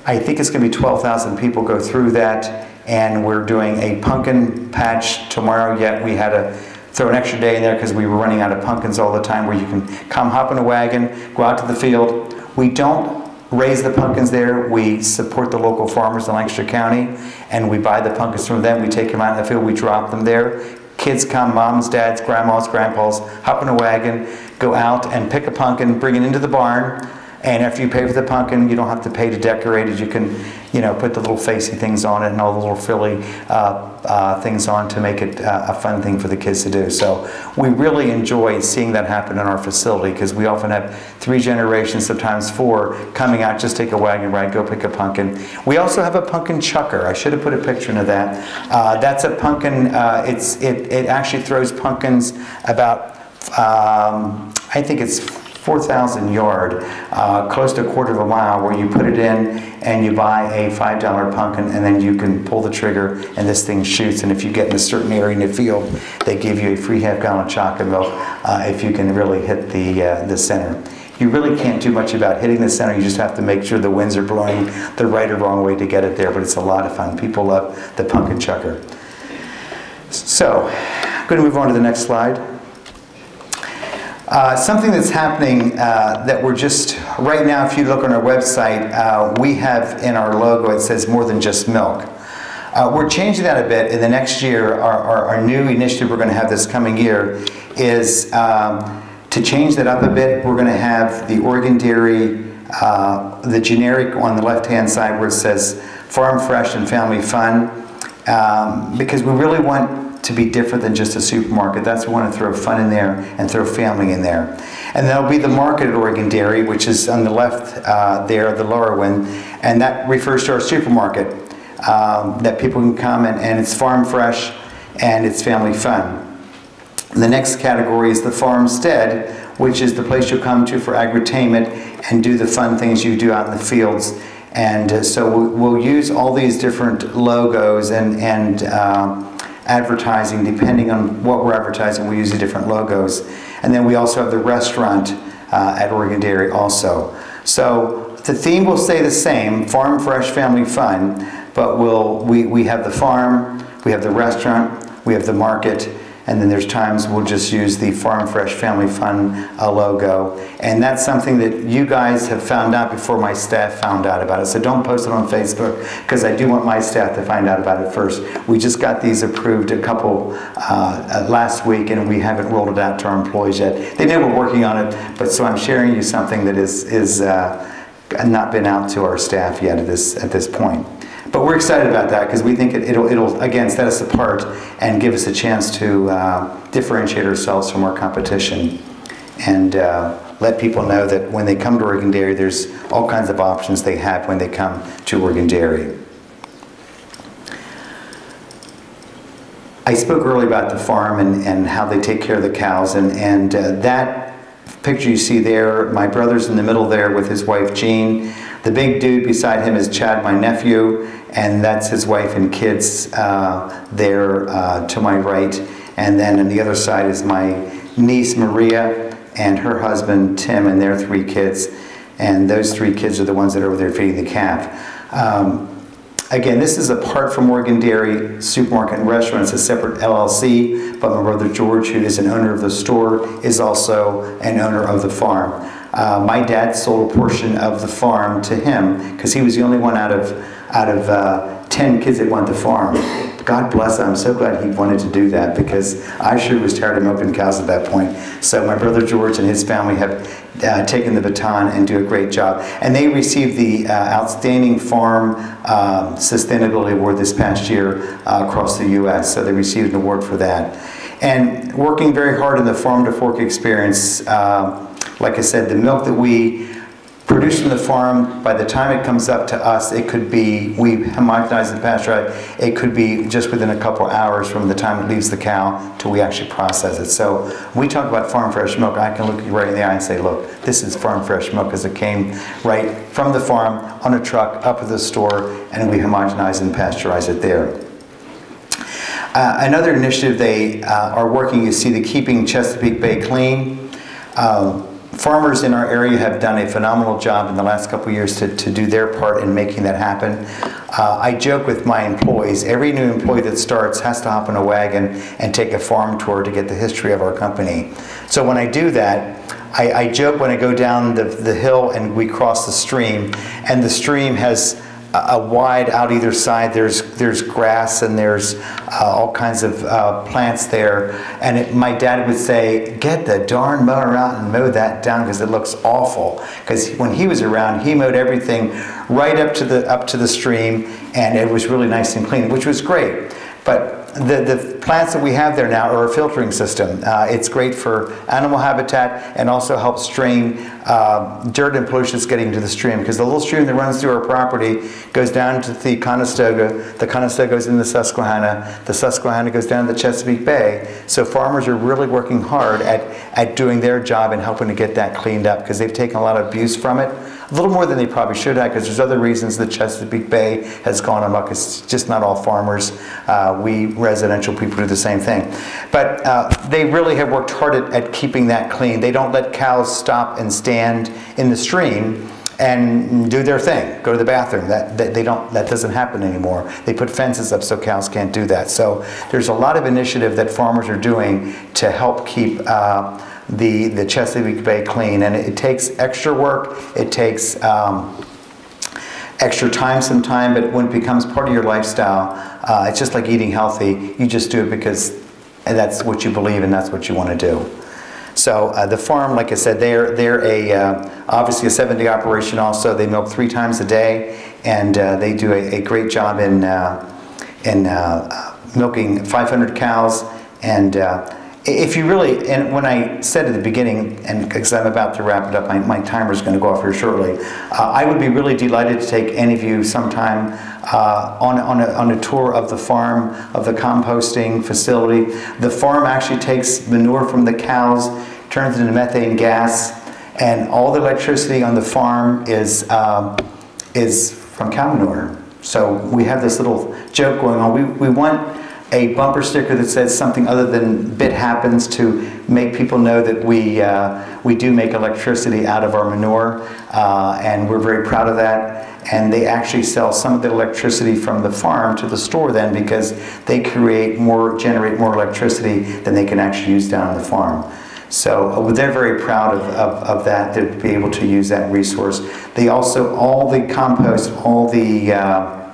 I think it's going to be 12,000 people go through that. And we're doing a pumpkin patch tomorrow. Yet we had to throw an extra day in there because we were running out of pumpkins all the time where you can come hop in a wagon go out to the field. We don't raise the pumpkins there. We support the local farmers in Lancaster County, and we buy the pumpkins from them. We take them out in the field. We drop them there. Kids come, moms, dads, grandmas, grandpas, hop in a wagon, go out and pick a pumpkin, bring it into the barn, and after you pay for the pumpkin, you don't have to pay to decorate it. You can, you know, put the little facey things on it and all the little frilly uh, uh, things on to make it uh, a fun thing for the kids to do. So we really enjoy seeing that happen in our facility because we often have three generations, sometimes four, coming out, just take a wagon ride, go pick a pumpkin. We also have a pumpkin chucker. I should have put a picture into that. Uh, that's a pumpkin, uh, it's, it, it actually throws pumpkins about, um, I think it's 4,000 yard, uh, close to a quarter of a mile, where you put it in and you buy a $5 pumpkin and then you can pull the trigger and this thing shoots. And if you get in a certain area in the field, they give you a free half gallon of chocolate milk uh, if you can really hit the, uh, the center. You really can't do much about hitting the center. You just have to make sure the winds are blowing the right or wrong way to get it there. But it's a lot of fun. People love the pumpkin chucker. So, I'm going to move on to the next slide. Uh, something that's happening uh, that we're just, right now, if you look on our website, uh, we have in our logo, it says more than just milk. Uh, we're changing that a bit. In the next year, our, our, our new initiative we're going to have this coming year is um, to change that up a bit. We're going to have the Oregon Dairy, uh, the generic on the left-hand side where it says farm fresh and family fun, um, because we really want to be different than just a supermarket. That's we want to throw fun in there and throw family in there. And there'll be the market at Oregon Dairy, which is on the left uh, there, the lower one, and that refers to our supermarket um, that people can come and, and it's farm fresh and it's family fun. The next category is the farmstead, which is the place you'll come to for agritainment and do the fun things you do out in the fields. And uh, so we'll, we'll, use all these different logos and, and um, advertising, depending on what we're advertising, we use the different logos. And then we also have the restaurant uh, at Oregon Dairy also. So the theme will stay the same, farm fresh family fun, but we'll, we, we have the farm, we have the restaurant, we have the market, and then there's times we'll just use the Farm Fresh Family Fun uh, logo. And that's something that you guys have found out before my staff found out about it. So don't post it on Facebook because I do want my staff to find out about it first. We just got these approved a couple uh, uh, last week and we haven't rolled it out to our employees yet. They know we're working on it, but so I'm sharing you something that is, is uh, not been out to our staff yet at this, at this point. But we're excited about that because we think it, will it'll, again, set us apart and give us a chance to uh, differentiate ourselves from our competition and uh, let people know that when they come to Oregon Dairy, there's all kinds of options they have when they come to Oregon Dairy. I spoke earlier about the farm and, and how they take care of the cows, and, and uh, that picture you see there, my brother's in the middle there with his wife Jean. The big dude beside him is Chad, my nephew, and that's his wife and kids uh, there uh, to my right. And then on the other side is my niece Maria and her husband Tim and their three kids. And those three kids are the ones that are over there feeding the calf. Um, Again, this is apart from Oregon Dairy Supermarket and Restaurant. It's a separate LLC, but my brother George, who is an owner of the store, is also an owner of the farm. Uh, my dad sold a portion of the farm to him because he was the only one out of out of uh, 10 kids that wanted the farm. God bless him. I'm so glad he wanted to do that because I sure was tired of milking cows at that point. So my brother George and his family have uh, taken the baton and do a great job. And they received the uh, Outstanding Farm um, Sustainability Award this past year uh, across the U.S. So they received an award for that. And working very hard in the farm to fork experience, uh, like I said, the milk that we produced from the farm, by the time it comes up to us, it could be, we homogenize the pasture, it could be just within a couple hours from the time it leaves the cow till we actually process it. So we talk about farm fresh milk, I can look you right in the eye and say, look, this is farm fresh milk because it came right from the farm on a truck up to the store and we homogenize and pasteurize it there. Uh, another initiative they uh, are working is see the Keeping Chesapeake Bay Clean. Uh, farmers in our area have done a phenomenal job in the last couple years to, to do their part in making that happen. Uh, I joke with my employees, every new employee that starts has to hop in a wagon and take a farm tour to get the history of our company. So when I do that, I, I joke when I go down the, the hill and we cross the stream, and the stream has a wide out either side. There's there's grass and there's uh, all kinds of uh, plants there. And it, my dad would say, "Get the darn mower out and mow that down because it looks awful." Because when he was around, he mowed everything right up to the up to the stream, and it was really nice and clean, which was great. But the, the plants that we have there now are a filtering system. Uh, it's great for animal habitat and also helps drain uh, dirt and pollution that's getting into the stream because the little stream that runs through our property goes down to the Conestoga, the Conestoga goes into the Susquehanna, the Susquehanna goes down to the Chesapeake Bay. So farmers are really working hard at, at doing their job and helping to get that cleaned up because they've taken a lot of abuse from it a little more than they probably should have because there's other reasons the Chesapeake Bay has gone amok. It's just not all farmers. Uh, we residential people do the same thing. But uh, they really have worked hard at, at keeping that clean. They don't let cows stop and stand in the stream and do their thing, go to the bathroom. That, that, they don't. That doesn't happen anymore. They put fences up so cows can't do that. So there's a lot of initiative that farmers are doing to help keep uh, the, the Chesapeake Bay clean. And it, takes extra work, it takes um, extra time sometime, but when it becomes part of your lifestyle, uh, it's just like eating healthy. You just do it because that's what you believe and that's what you want to do. So uh, the farm, like I said, they're, they're a, uh, obviously a seven-day operation also. They milk three times a day, and uh, they do a, a, great job in, uh, in uh, milking 500 cows and if you really, and when I said at the beginning, and because I'm about to wrap it up, my, my timer is going to go off here shortly, uh, I would be really delighted to take any of you sometime uh, on, on, a, on a tour of the farm, of the composting facility. The farm actually takes manure from the cows, turns it into methane gas, and all the electricity on the farm is, um, is from cow manure. So we have this little joke going on. We, we want a bumper sticker that says something other than bit happens to make people know that we, uh, we do make electricity out of our manure uh, and we're very proud of that. And they actually sell some of the electricity from the farm to the store then because they create more generate more electricity than they can actually use down on the farm. So uh, they're very proud of, of, of, that to be able to use that resource. They also all the compost all the uh,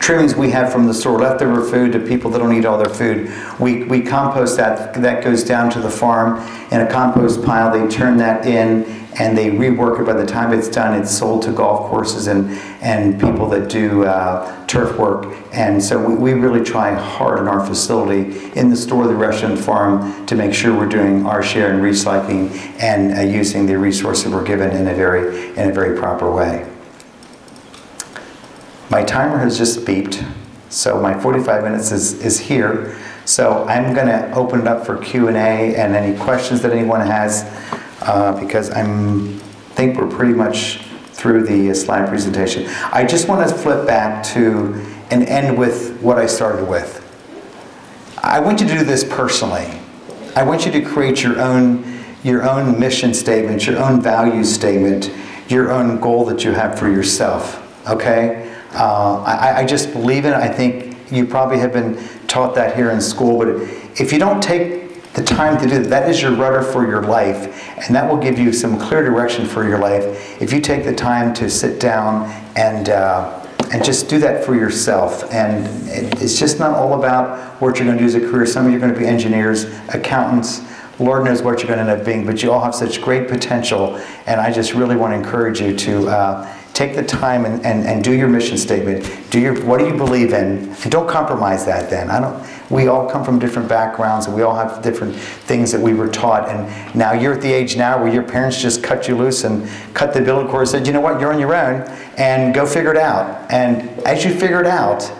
trimmings we have from the store, leftover food to people that don't eat all their food. We, we compost that. That goes down to the farm in a compost pile. They turn that in and they rework it. By the time it's done, it's sold to golf courses and, and people that do uh, turf work. And so we, we really try hard in our facility, in the store, the restaurant, farm, to make sure we're doing our share in recycling and uh, using the resources we're given in a very, in a very proper way. My timer has just beeped, so my 45 minutes is, is here. So I'm going to open it up for Q&A and any questions that anyone has, uh, because I think we're pretty much through the uh, slide presentation. I just want to flip back to and end with what I started with. I want you to do this personally. I want you to create your own, your own mission statement, your own value statement, your own goal that you have for yourself. Okay? Uh, I, I just believe in it. I think you probably have been taught that here in school, but if you don't take the time to do that, that is your rudder for your life, and that will give you some clear direction for your life. If you take the time to sit down and uh, and just do that for yourself. And it, it's just not all about what you're going to do as a career. Some of you are going to be engineers, accountants. Lord knows what you're going to end up being, but you all have such great potential. And I just really want to encourage you to. Uh, take the time and, and, and do your mission statement. Do your what do you believe in, and don't compromise that. Then I don't. We all come from different backgrounds, and we all have different things that we were taught. And now you're at the age now where your parents just cut you loose and cut the umbilical cord and said, you know what, you're on your own, and go figure it out. And as you figure it out,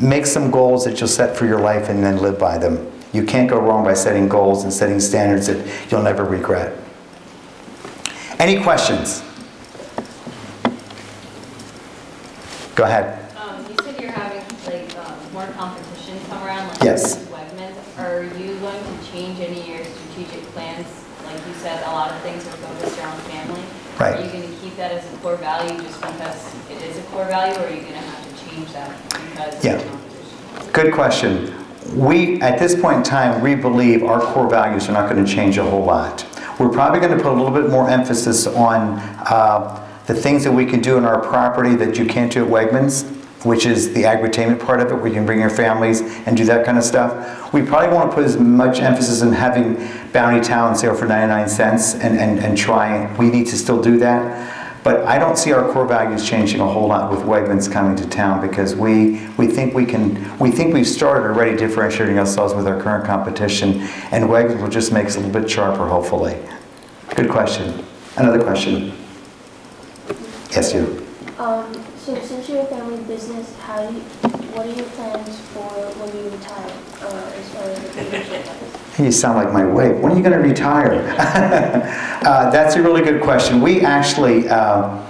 make some goals that you'll set for your life, and then live by them. You can't go wrong by setting goals and setting standards that you'll never regret. Any questions? Go ahead. Um, you said you're having like um, more competition come around, like Yes. Wegmans. Are you going to change any of your strategic plans? Like you said, a lot of things are focused around family. Right. Are you going to keep that as a core value just because it is a core value, or are you going to have to change that because Yeah. of competition? Good question. We, at this point in time, we believe our core values are not going to change a whole lot. We're probably going to put a little bit more emphasis on uh, the things that we can do in our property that you can't do at Wegmans, which is the agri-tainment part of it, where you can bring your families and do that kind of stuff. We probably won't put as much emphasis on having Bounty Town sale for 99 cents and, and, and try. We need to still do that. But I don't see our core values changing a whole lot with Wegmans coming to town because we, we think we can, we think we've started already differentiating ourselves with our current competition and Wegmans will just make us a little bit sharper, hopefully. Good question. Another question? Yes, you. Um, so since you're a family business, how do you, what are your plans for when you retire, uh, as far as the leadership? You sound like my wife. When are you going to retire? uh, that's a really good question. We actually uh,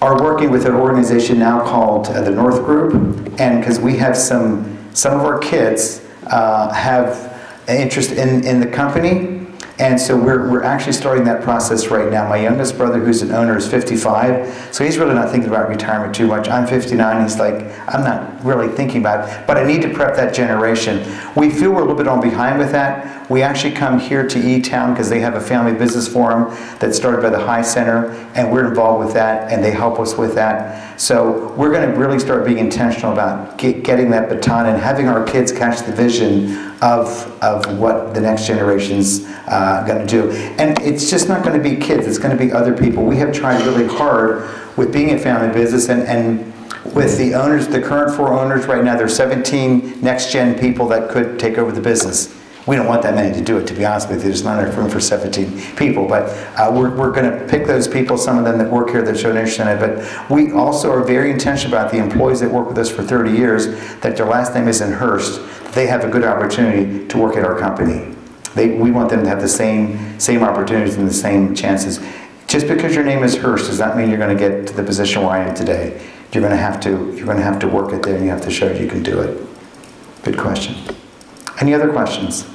are working with an organization now called uh, the North Group, and because we have some some of our kids uh, have an interest in in the company. And so we're, we're actually starting that process right now. My youngest brother, who's an owner, is 55, so he's really not thinking about retirement too much. I'm 59, he's like, I'm not really thinking about it, but I need to prep that generation. We feel we're a little bit on behind with that. We actually come here to E-Town because they have a family business forum that's started by the High Center, and we're involved with that, and they help us with that. So we're going to really start being intentional about get, getting that baton and having our kids catch the vision of, of what the next generation's uh, going to do. And it's just not going to be kids, it's going to be other people. We have tried really hard with being a family business and, and with the owners, the current four owners right now, there's 17 next-gen people that could take over the business. We don't want that many to do it, to be honest with you. There's not enough room for 17 people. But uh, we're, we're going to pick those people, some of them that work here that show an interest in it. But we also are very intentional about the employees that work with us for 30 years, that their last name isn't Hurst. They have a good opportunity to work at our company. They, we want them to have the same, same opportunities and the same chances. Just because your name is Hurst does not mean you're going to get to the position where I am today. You're going to have to, you're going to, have to work it there and you have to show you can do it. Good question. Any other questions?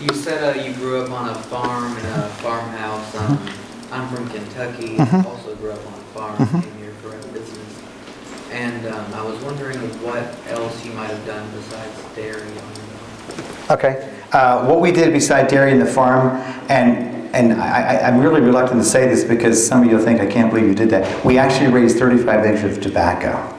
You said uh, you grew up on a farm in a farmhouse. Um, I'm from Kentucky. Mhm. Also grew up on a farm. Mhm. Came here for business. And um, I was wondering what else you might have done besides dairy on your farm. Okay. Uh, what we did beside dairy and the farm, and and I, I, I'm really reluctant to say this because some of you will think I can't believe you did that. We actually raised 35 acres of tobacco.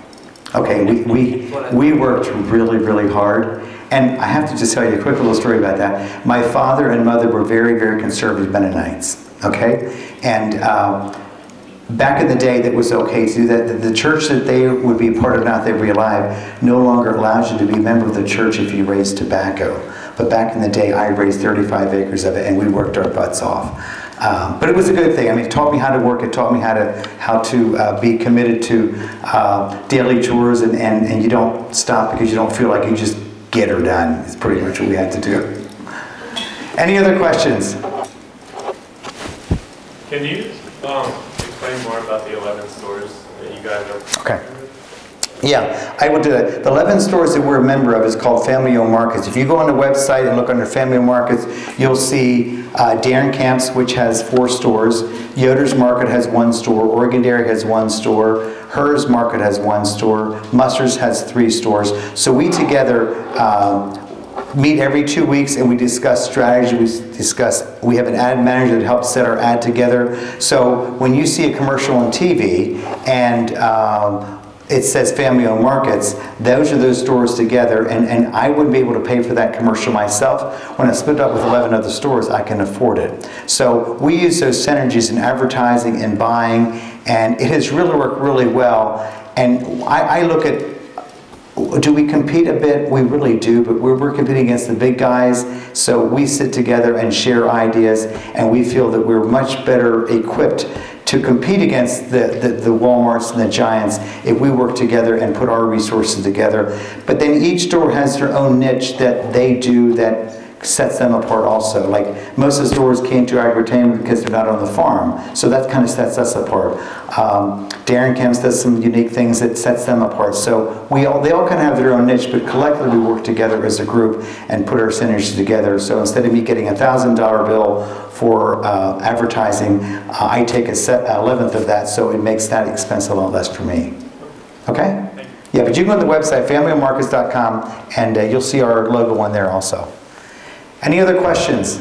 Okay, we, we, we worked really, really hard. And I have to just tell you a quick little story about that. My father and mother were very, very conservative Mennonites. Okay? And um, back in the day, that was okay to do that. The- The church that they would be part of now that they were alive no longer allows you to be a member of the church if you raise tobacco. But back in the day, I raised 35 acres of it, and we worked our butts off. Um, but it was a good thing. I mean, it taught me how to work. It taught me how to how to uh, be committed to uh, daily chores, and, and, and you don't stop because you don't feel like you just get her done. It's pretty much what we had to do. Any other questions? Can you, um, explain more about the 11 stores that you guys are? Okay. Yeah, I will do that. The 11 stores that we're a member of is called Family Owned Markets. If you go on the website and look under Family Owned Markets, you'll see uh, Darrenkamp's, which has four stores. Yoder's Market has one store. Oregon Dairy has one store. Hers Market has one store. Musser's has three stores. So we together um, meet every two weeks and we discuss strategy, we discuss, we have an ad manager that helps set our ad together. So when you see a commercial on TV and um, it says family-owned markets, those are those stores together, and, and I wouldn't be able to pay for that commercial myself. When I split up with 11 other stores, I can afford it. So we use those synergies in advertising and buying, and it has really worked really well. And I, I look at do we compete a bit? We really do, but we're, we're competing against the big guys. So we sit together and share ideas, and we feel that we're much better equipped to compete against the, the, the Walmarts and the Giants if we work together and put our resources together. But then each store has their own niche that they do that sets them apart also. Like most of the stores came to agri-entertainment because they're not on the farm, so that kind of sets us apart. Um, Darrenkamp's does some unique things that sets them apart. So we all, they all kind of have their own niche, but collectively we work together as a group and put our synergies together. So instead of me getting a thousand dollar bill for uh, advertising, uh, I take a set, eleventh of that, so it makes that expense a lot less for me. Okay? Yeah, but you can go to the website, familymarkets.com, and uh, you'll see our logo on there also. Any other questions?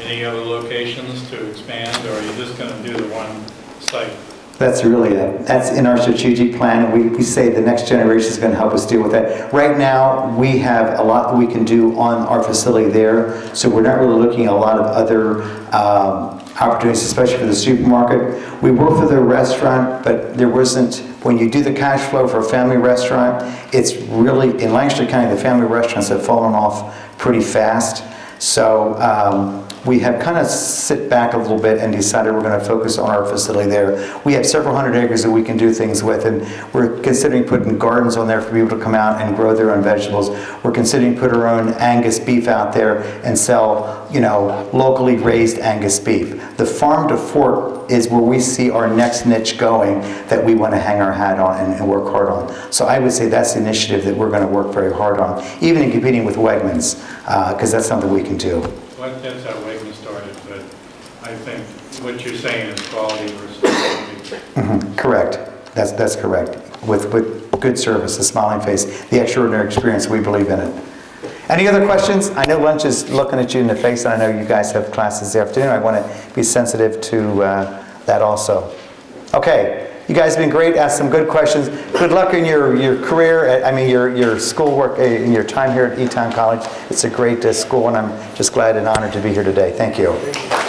Any other locations to expand, or are you just going to do the one site? That's really it. That's in our strategic plan, we, we say the next generation is going to help us deal with that. Right now, we have a lot that we can do on our facility there, so we're not really looking at a lot of other um, opportunities, especially for the supermarket. We work for the restaurant, but there wasn't, when you do the cash flow for a family restaurant, it's really, in Lancaster County, the family restaurants have fallen off pretty fast. So um, we have kind of sit back a little bit and decided we're going to focus on our facility there. We have several hundred acres that we can do things with, and we're considering putting gardens on there for people to come out and grow their own vegetables. We're considering put our own Angus beef out there and sell, you know, locally raised Angus beef. The farm to fork is where we see our next niche going that we want to hang our hat on and, and work hard on. So I would say that's the initiative that we're going to work very hard on, even in competing with Wegmans, uh, because that's something we can do. Well, that's how Wegman started, but I think what you're saying is quality versus quantity. Mhm, Correct. That's, that's correct. With, with good service, a smiling face, the extraordinary experience, we believe in it. Any other questions? I know lunch is looking at you in the face, and I know you guys have classes this afternoon. I want to be sensitive to uh, that also. Okay, you guys have been great, asked some good questions. Good luck in your, your career, uh, I mean, your, your schoolwork, uh, in your time here at E-Town College. It's a great uh, school, and I'm just glad and honored to be here today. Thank you.